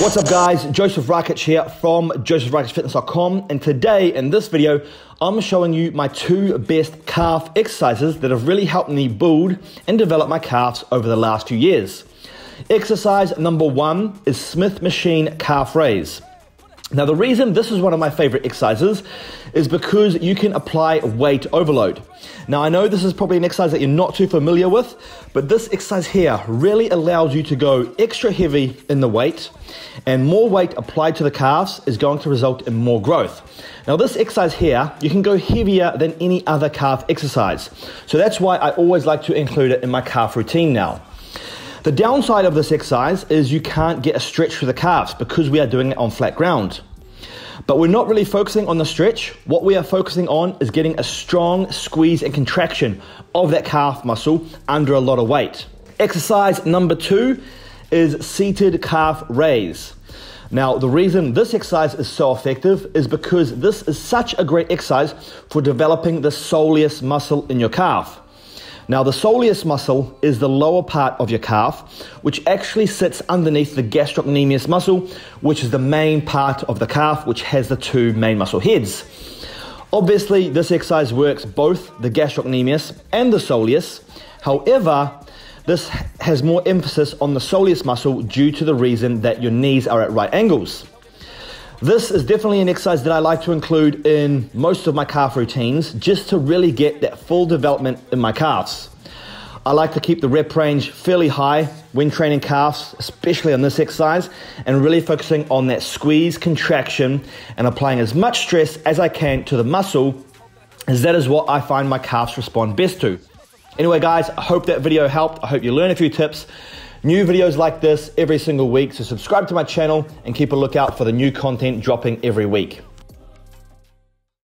What's up guys, Josef Rakich here from josefrakichfitness.com and today in this video I'm showing you my two best calf exercises that have really helped me build and develop my calves over the last few years. Exercise number one is Smith Machine Calf Raise. Now, the reason this is one of my favorite exercises is because you can apply weight overload. Now, I know this is probably an exercise that you're not too familiar with, but this exercise here really allows you to go extra heavy in the weight, and more weight applied to the calves is going to result in more growth. Now, this exercise here, you can go heavier than any other calf exercise. So that's why I always like to include it in my calf routine now. The downside of this exercise is you can't get a stretch for the calves because we are doing it on flat ground. But we're not really focusing on the stretch. What we are focusing on is getting a strong squeeze and contraction of that calf muscle under a lot of weight. Exercise number two is seated calf raise. Now, the reason this exercise is so effective is because this is such a great exercise for developing the soleus muscle in your calf. Now, the soleus muscle is the lower part of your calf, which actually sits underneath the gastrocnemius muscle, which is the main part of the calf, which has the two main muscle heads. Obviously, this exercise works both the gastrocnemius and the soleus. However, this has more emphasis on the soleus muscle due to the reason that your knees are at right angles. This is definitely an exercise that I like to include in most of my calf routines just to really get that full development in my calves. I like to keep the rep range fairly high when training calves, especially on this exercise, and really focusing on that squeeze contraction and applying as much stress as I can to the muscle, as that is what I find my calves respond best to. Anyway, guys, I hope that video helped. I hope you learned a few tips. New videos like this every single week, so subscribe to my channel and keep a lookout for the new content dropping every week.